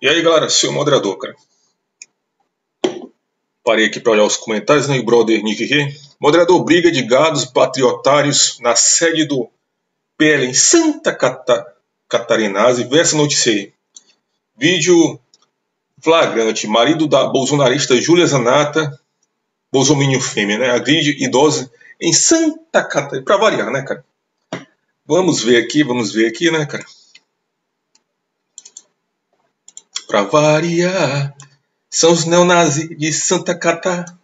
E aí, galera, seu moderador, cara. Parei aqui para olhar os comentários, né? O brother Nick aqui. Moderador, briga de gados patriotários na sede do PL em Santa Cata, Catarinase. Notícia aí. Vídeo flagrante. Marido da bolsonarista Júlia Zanata, bolsominion fêmea, né? Agride idosa em Santa Catarina. Para variar, né, cara? Vamos ver aqui, vamos ver aqui, né, cara? Para variar, são os neonazis de Santa Catarina.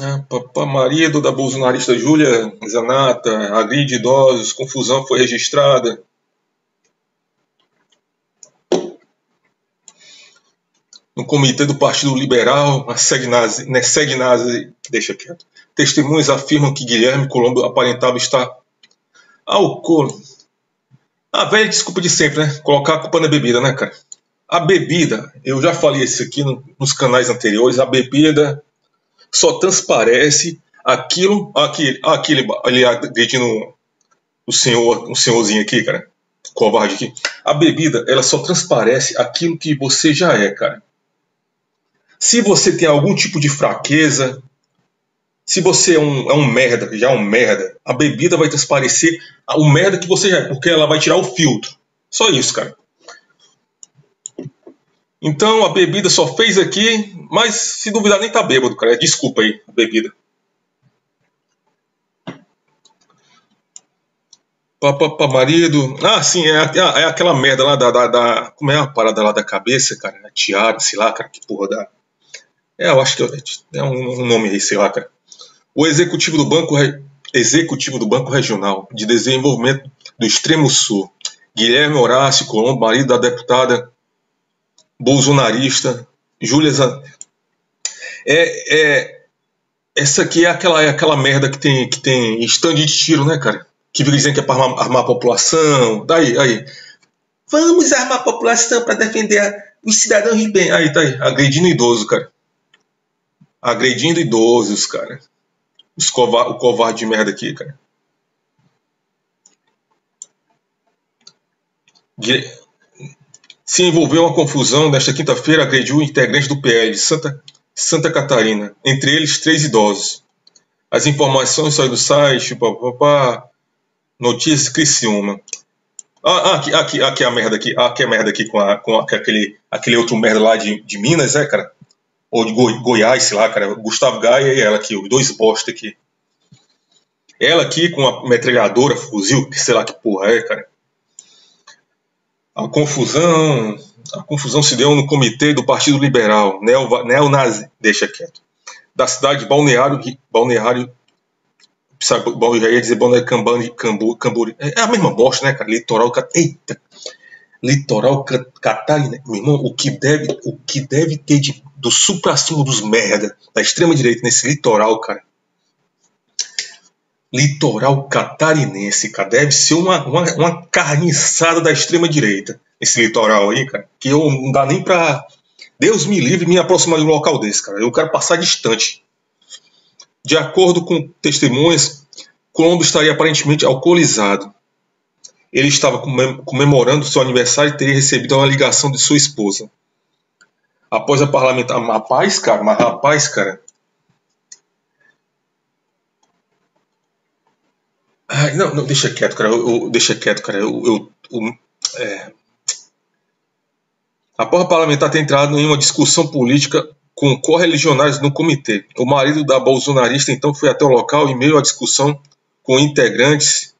Ah, papá marido da bolsonarista Júlia Zanata, agride idosos, confusão foi registrada. No comitê do Partido Liberal, a sede nazi, né, sede nazi, deixa quieto. Testemunhas afirmam que Guilherme Colombo aparentava estar álcool. A velha desculpa de sempre, né? Colocar a culpa na bebida, né, cara? A bebida, eu já falei isso aqui no, nos canais anteriores, a bebida só transparece aquilo, aquele, aquele ali agredindo o senhor, o senhorzinho aqui, cara, covarde aqui. A bebida, ela só transparece aquilo que você já é, cara. Se você tem algum tipo de fraqueza, se você é um, é um merda, já é um merda, a bebida vai transparecer o merda que você já é, porque ela vai tirar o filtro. Só isso, cara. Então a bebida só fez aqui, mas se duvidar nem tá bêbado, cara. Desculpa aí, a bebida. Papá marido. Ah, sim, é, é, aquela merda lá da, da, da, Como é a parada lá da cabeça, cara? A tiara, sei lá, cara, que porra da. É, eu acho que é um nome aí, sei lá, cara. O executivo do Banco, executivo do Banco Regional de Desenvolvimento do Extremo Sul, Guilherme Horácio Colombo, marido da deputada bolsonarista Júlia Zan... é, é, essa aqui é aquela, é aquela merda que tem, que tem stand de tiro, né, cara? Que fica dizendo que é para armar, armar, a população. Daí, aí. Vamos armar a população para defender os cidadãos de bem. Aí, tá aí, agredindo idoso, cara agredindo idosos, cara. Os covar, o covarde de merda aqui, cara. Se envolveu uma confusão nesta quinta-feira, agrediu o integrante do PL de Santa, Santa Catarina, entre eles três idosos. As informações saem do site, papapá, notícias Criciúma. Ah, ah, aqui, aqui, aqui a merda aqui, aqui a merda aqui com, a, com aquele, aquele outro merda lá de, de Minas, é, cara? Ou de Goi Goiás, sei lá, cara, Gustavo Gaia e ela aqui, os dois bosta aqui. Ela aqui com a metralhadora, fuzil, sei lá que porra é, cara. A confusão, a confusão se deu no comitê do Partido Liberal, neonazi, deixa quieto, da cidade de Balneário, Balneário, sabe, já ia dizer Balneário Cambani, Cambu, Camburi, é a mesma bosta, né, cara, litoral, eita, litoral catarinense, meu irmão, o que deve, o que deve ter de, do supra-sumo dos merda, da extrema-direita nesse litoral, cara. Litoral catarinense, cara, deve ser uma, uma, uma carniçada da extrema-direita, esse litoral aí, cara, que eu não dá nem pra. Deus me livre me aproximar de um local desse, cara. Eu quero passar distante. De acordo com testemunhas, Colombo estaria aparentemente alcoolizado ele estava comemorando seu aniversário e teria recebido uma ligação de sua esposa. Após a parlamentar. Rapaz, cara, mas rapaz, cara. Ai, não, não, deixa quieto, cara. Eu, eu, deixa quieto, cara. Eu, eu, eu é... Após a parlamentar ter entrado em uma discussão política com correligionários no comitê, o marido da bolsonarista então foi até o local em meio à discussão com integrantes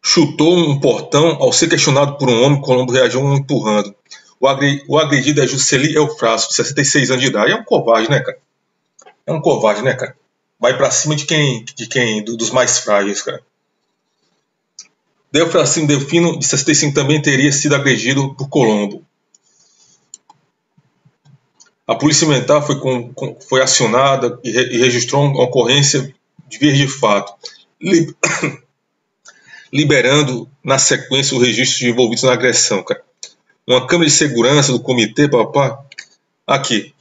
chutou um portão ao ser questionado por um homem, Colombo reagiu empurrando. O agredido é Jusceli Eufrásio, de 66 anos de idade. É um covarde, né, cara? É um covarde, né, cara? Vai para cima de quem, de quem, dos mais frágeis, cara. Delfracino Delfino, de 65, também teria sido agredido por Colombo. A polícia militar foi, com, com, foi acionada e, re, e, registrou uma ocorrência de vias de fato. liberando na sequência o registro de envolvidos na agressão, cara. Uma câmera de segurança do comitê, papá, Aqui.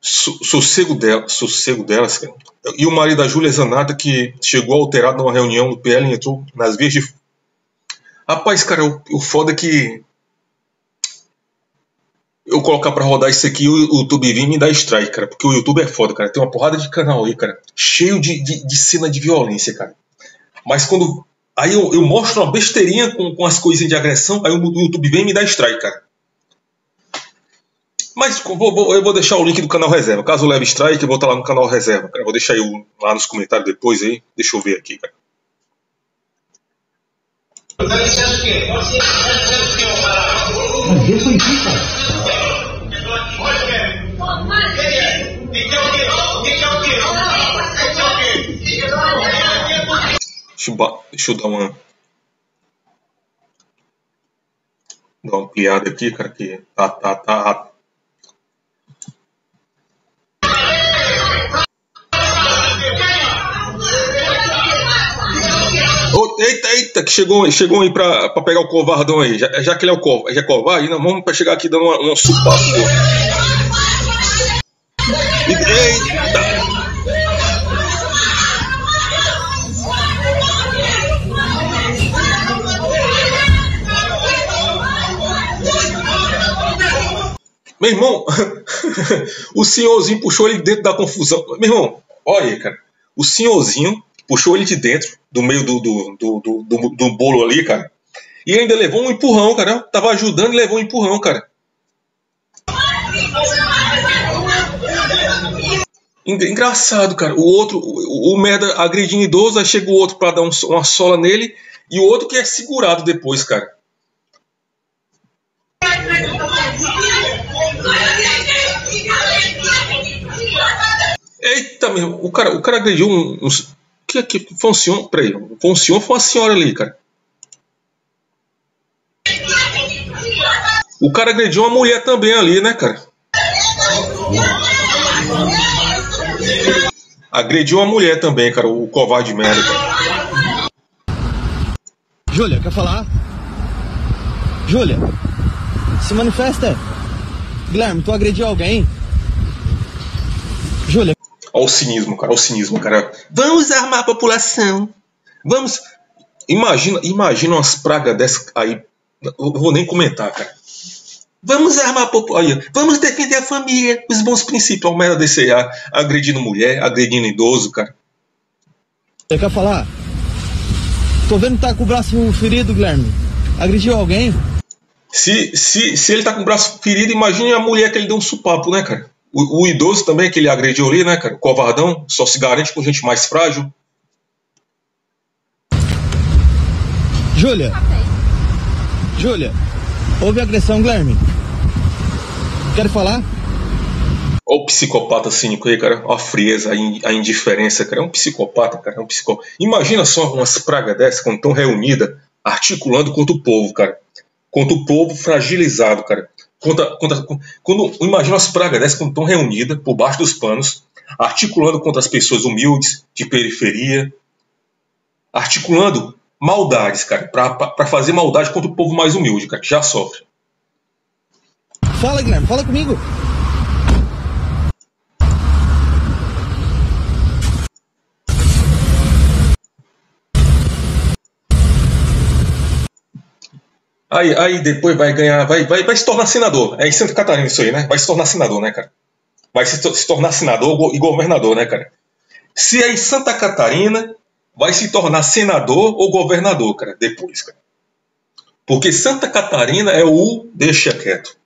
Sossego dela, sossego delas, cara. E o marido da Júlia Zanata, que chegou alterado numa reunião do PL e entrou nas vias de. Rapaz, cara, o, o foda é que. Eu colocar pra rodar isso aqui, o YouTube vir me dá strike, cara. Porque o YouTube é foda, cara. Tem uma porrada de canal aí, cara. Cheio de, de, de cena de violência, cara. Mas quando. Aí eu, eu mostro uma besteirinha com, com as coisinhas de agressão, aí o, o YouTube vem e me dá strike, cara. Mas vou, vou, eu vou deixar o link do canal reserva. Caso leve strike, eu vou estar lá no canal reserva. Cara. Vou deixar aí lá nos comentários depois aí. Deixa eu ver aqui, cara. Deixa eu, deixa eu dar uma. Dar uma ampliada aqui, cara, que tá, tá, tá, Eita, eita, que chegou, chegou aí pra, pra pegar o covardão aí. Já, já que ele é o covarde, já é covarde, não, vamos pra chegar aqui dando uma, uma supapo. Eita! Meu irmão, o senhorzinho puxou ele dentro da confusão. Meu irmão, olha, cara. O senhorzinho puxou ele de dentro, do meio do, do, do, do, do bolo ali, cara. E ainda levou um empurrão, cara. Tava ajudando e levou um empurrão, cara. Engraçado, cara. O outro, o, o merda agredindo idoso, aí chega o outro pra dar um, uma sola nele, e o outro que é segurado depois, cara. Eita, meu, o cara, o cara agrediu uns, que, que foi um senhor. Peraí, foi um senhor foi uma senhora ali, cara? O cara agrediu uma mulher também ali, né, cara? Agrediu uma mulher também, cara, o covarde merda. Júlia, quer falar? Júlia, se manifesta. Guilherme, tu agrediu alguém? Júlia. Olha o cinismo, cara, olha o cinismo, cara. Vamos armar a população. Vamos. Imagina, imagina umas pragas dessas aí. Eu vou nem comentar, cara. Vamos armar a população. Vamos defender a família, os bons princípios. Uma merda desse aí, agredindo mulher, agredindo idoso, cara. Você quer falar? Tô vendo que tá com o braço ferido, Guilherme. Agrediu alguém? Se, se, se ele tá com o braço ferido, imagine a mulher que ele deu um supapo, né, cara? O, o, idoso também, que ele agrediu ali, né, cara? O covardão, só se garante com gente mais frágil. Júlia. Júlia, houve agressão, Guilherme? Quer falar? Olha o psicopata cínico aí, cara. Olha a frieza, a indiferença, cara. É um psicopata, cara. É um psicopata. Imagina só umas pragas dessas quando estão reunidas, articulando contra o povo, cara. Contra o povo fragilizado, cara contra, contra, quando imagina as pragas dessas quando estão reunidas por baixo dos panos, articulando contra as pessoas humildes, de periferia, articulando maldades, cara, para fazer maldade contra o povo mais humilde, cara, que já sofre. Fala, Guilherme, fala comigo. Aí, aí depois vai ganhar, vai, vai, vai se tornar senador. É em Santa Catarina isso aí, né? Vai se tornar senador, né, cara? Vai se, se tornar senador e governador, né, cara? Se é em Santa Catarina, vai se tornar senador ou governador, cara, depois, cara. Porque Santa Catarina é o deixa quieto.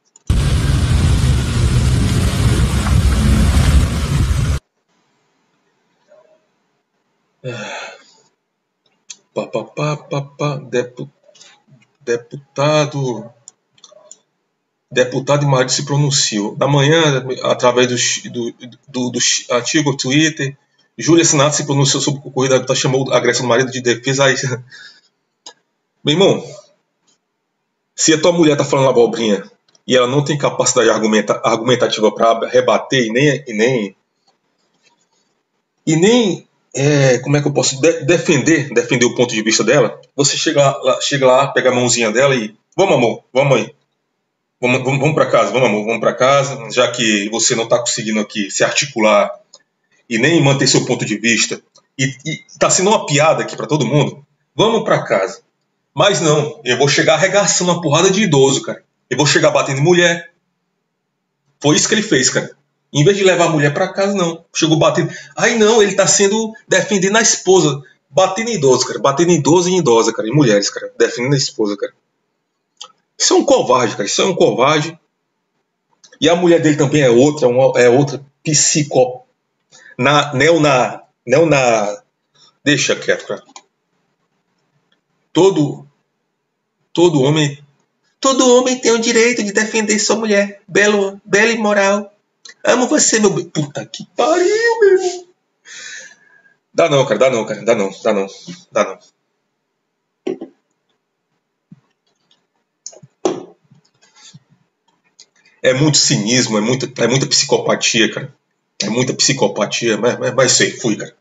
Pá, pá, pá, pá, pá, deputado deputado deputado marido se pronunciou. Da manhã, através do, do, do, do Twitter, Júlia Sinato se pronunciou sobre o ocorrido, tá, chamou a agressão do marido de defesa. Aí... Meu irmão, se a tua mulher tá falando abobrinha e ela não tem capacidade argumenta, argumentativa para rebater e nem, e nem, e nem é, como é que eu posso de defender, defender o ponto de vista dela, você chega lá, chega lá, pega a mãozinha dela e vamos amor, vamos aí. Vamos, vamos, vamos para casa, vamos, amor, vamos para casa, já que você não está conseguindo aqui se articular e nem manter seu ponto de vista, e, está sendo uma piada aqui para todo mundo, vamos para casa. Mas não, eu vou chegar arregaçando uma porrada de idoso, cara. Eu vou chegar batendo mulher. Foi isso que ele fez, cara. Em vez de levar a mulher para casa, não. Chegou batendo. Ai, não, ele tá sendo defendendo a esposa. Batendo em idoso, cara. Batendo em idoso e idosa, cara. Em mulheres, cara. Defendendo a esposa, cara. Isso é um covarde, cara. Isso é um covarde. E a mulher dele também é outra, é outra psico. Na, neona. Neona. Deixa quieto, cara. Todo. Todo homem. Todo homem tem o direito de defender sua mulher. Belo, bela e moral. Amo você, meu. Puta que pariu, meu. Dá não, cara. Dá não, cara. Dá não. Dá não. Dá não. é muito cinismo, é muita, é muita psicopatia, cara. É muita psicopatia, mas, mas, mas sei, fui, cara.